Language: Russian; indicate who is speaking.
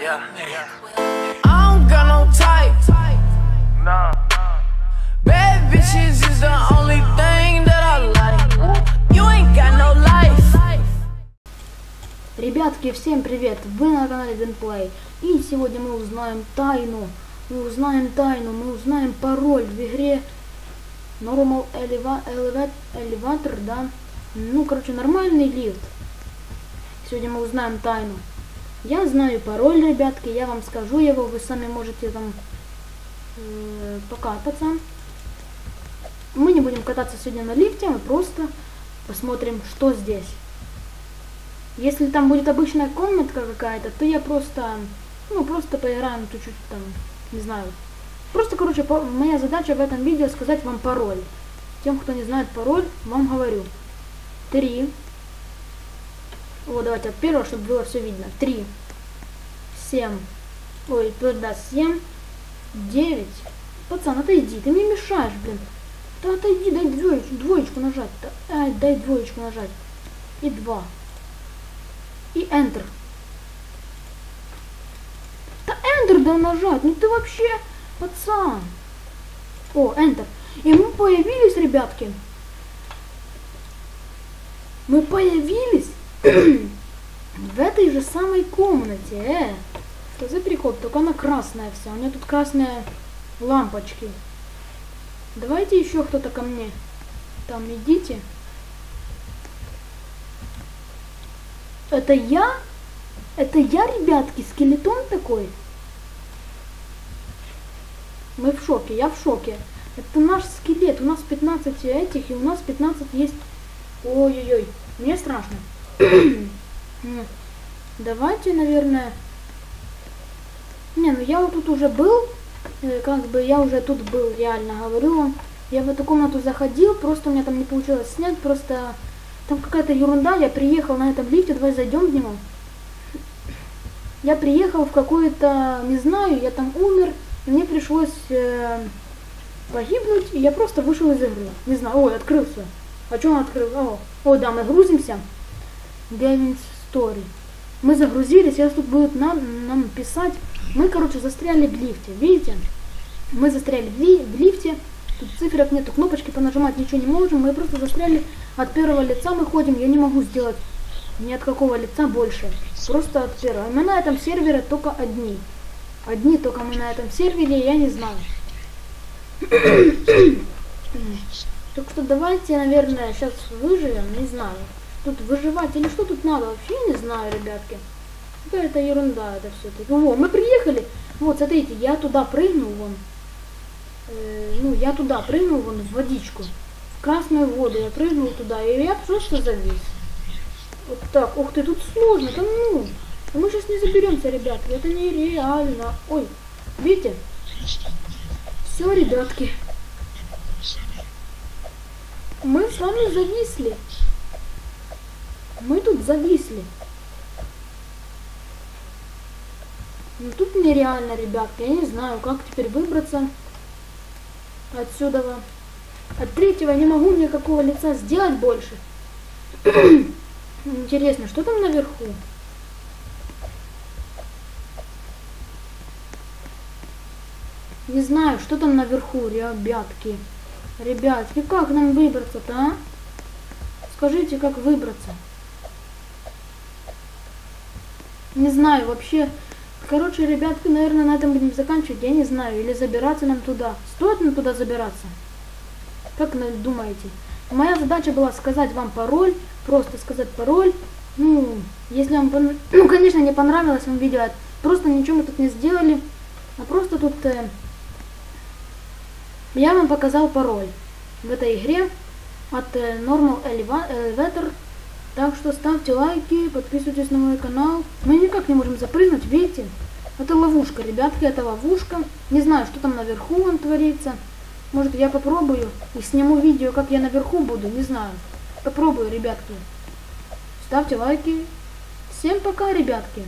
Speaker 1: Yeah.
Speaker 2: I don't got no type.
Speaker 1: Nah.
Speaker 2: Bad bitches is the only thing that I like. You ain't got no life.
Speaker 3: Ребятки, всем привет! Вы на канале Gunplay. И сегодня мы узнаем тайну. Мы узнаем тайну, мы узнаем пароль в игре Normal Eleva- Eleva- Elevator, да? Ну, короче, нормальный лифт. Сегодня мы узнаем тайну. Я знаю пароль, ребятки, я вам скажу его, вы сами можете там э, покататься. Мы не будем кататься сегодня на лифте, мы просто посмотрим, что здесь. Если там будет обычная комнатка какая-то, то я просто, ну, просто поиграем чуть-чуть там, не знаю. Просто, короче, моя задача в этом видео сказать вам пароль. Тем, кто не знает пароль, вам говорю. Три. Вот, давайте от первого, чтобы было все видно. Три. Семь. Ой, то да, семь. Девять. Пацан, отойди, ты мне мешаешь, блин. Да отойди, дай двоечку, двоечку нажать. Да, ай, дай двоечку нажать. И два. И Enter. Да Enter да нажать, ну ты вообще пацан. О, Enter. И мы появились, ребятки. Мы появились в этой же самой комнате. Э, что за прикол? Только она красная вся. У меня тут красные лампочки. Давайте еще кто-то ко мне. Там идите. Это я? Это я, ребятки, скелетон такой? Мы в шоке, я в шоке. Это наш скелет, у нас 15 этих, и у нас 15 есть... Ой-ой-ой, мне страшно. Давайте, наверное... Не, ну я вот тут уже был, э, как бы я уже тут был, реально говорю вам. Я в эту комнату заходил, просто у меня там не получилось снять, просто там какая-то ерунда, я приехал на этом лифте, давай зайдем в него. Я приехал в какую-то, не знаю, я там умер, мне пришлось э, погибнуть, и я просто вышел из игры. Не знаю, ой, открылся. А что он открыл? О, о, да, мы грузимся. Гавин Story. Мы загрузились, сейчас тут будут нам, нам писать. Мы, короче, застряли в лифте, видите? Мы застряли в, ли- в лифте, тут цифров нету, кнопочки понажимать ничего не можем, мы просто застряли от первого лица мы ходим, я не могу сделать ни от какого лица больше, просто от первого. Мы на этом сервере только одни. Одни только мы на этом сервере, я не знаю. Так что давайте, наверное, сейчас выживем, не знаю. Тут выживать или что тут надо, вообще не знаю, ребятки. Какая-то ерунда это все-таки. Во, мы приехали. Вот, смотрите, я туда прыгнул, вон. Э, ну, я туда прыгнул, вон, в водичку. В красную воду я прыгнул туда, и я просто завис. Вот так. Ух ты, тут сложно, там ну. А Мы сейчас не заберемся, ребятки. Это нереально. Ой, видите? Все, ребятки. Мы с вами зависли. Мы тут зависли. Ну тут нереально, ребятки. Я не знаю, как теперь выбраться отсюда. От третьего не могу никакого лица сделать больше. Интересно, что там наверху? Не знаю, что там наверху, ребятки. Ребятки, как нам выбраться-то, а? Скажите, как выбраться? Не знаю, вообще. Короче, ребятки, наверное, на этом будем заканчивать. Я не знаю. Или забираться нам туда. Стоит нам туда забираться? Как думаете? Моя задача была сказать вам пароль. Просто сказать пароль. Ну, если вам, пон- ну, конечно, не понравилось вам видео, просто ничего мы тут не сделали, а просто тут э, я вам показал пароль в этой игре от э, Normal Eleva- Elevator. Так что ставьте лайки, подписывайтесь на мой канал. Мы никак не можем запрыгнуть, видите? Это ловушка, ребятки, это ловушка. Не знаю, что там наверху он творится. Может, я попробую и сниму видео, как я наверху буду, не знаю. Попробую, ребятки. Ставьте лайки. Всем пока, ребятки.